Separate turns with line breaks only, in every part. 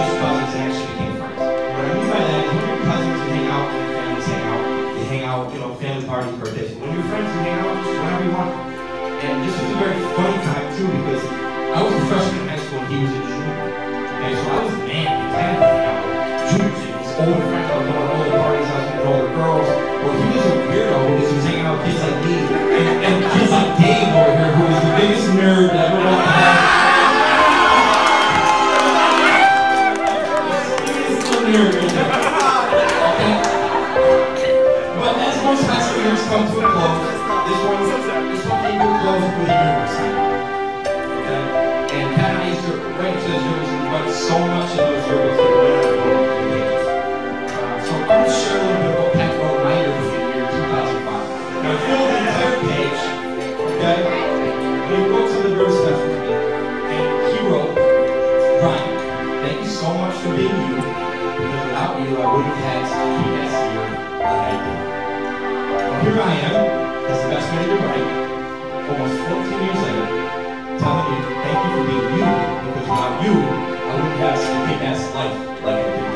just cousins actually became friends. What I mean by that is when you're cousins, hang out, and families hang out. You hang out, you know, family parties, birthdays. When you're friends, hang out just whenever you want. And this was a very funny time too because I was a freshman in high school and he was a junior. And so I was the man, with juniors his older friends. I was going to the parties, I was going to older girls. Well, he was a weirdo because he was hanging out with kids like me and, and kids like Dave over here, who was the biggest nerd ever years come to a close, this one, this one came to a close with university. Okay? And Pat I used to to and write so much of those yearbooks that we out of. Uh, so I'm going to share a little bit about Pat wrote my the year 2005. Now, fill the entire page, okay? But he wrote something very special to me. And he wrote, Ryan, thank you so much for being you. Because without you, I wouldn't have had such a kick-ass year I did. Here I am, as the best man to right, almost 14 years later, telling you thank you for being you, because without you, I wouldn't have such a kick-ass life like I did.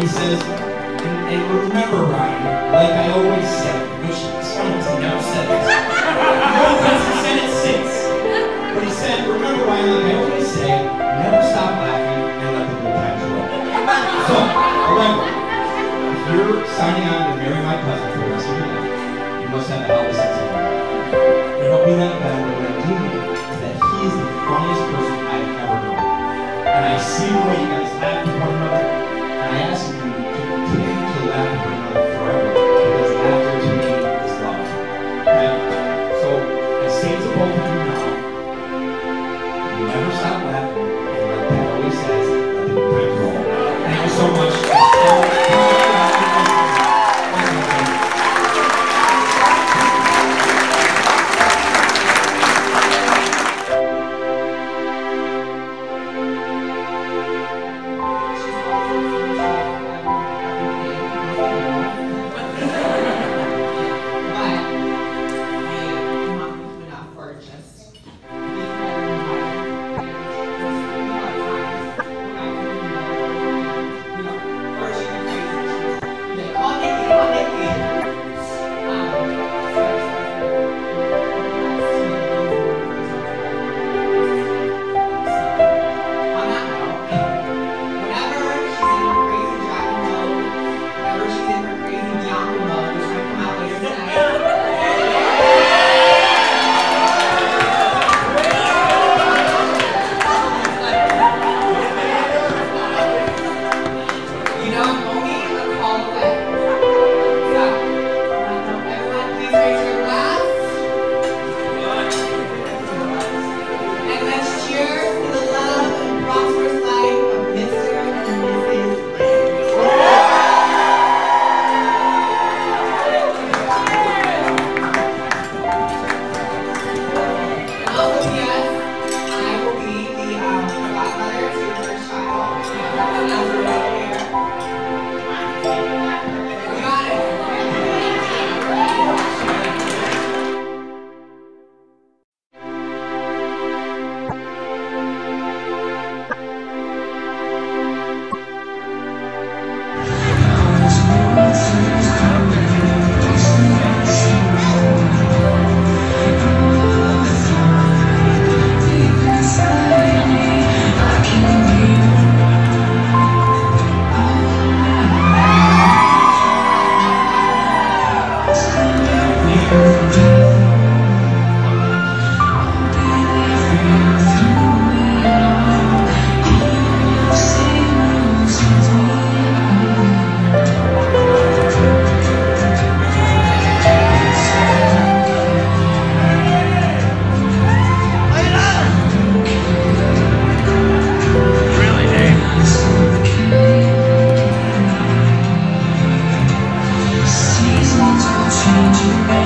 he says, and, and remember, Ryan, like I always said, which he never said this. you.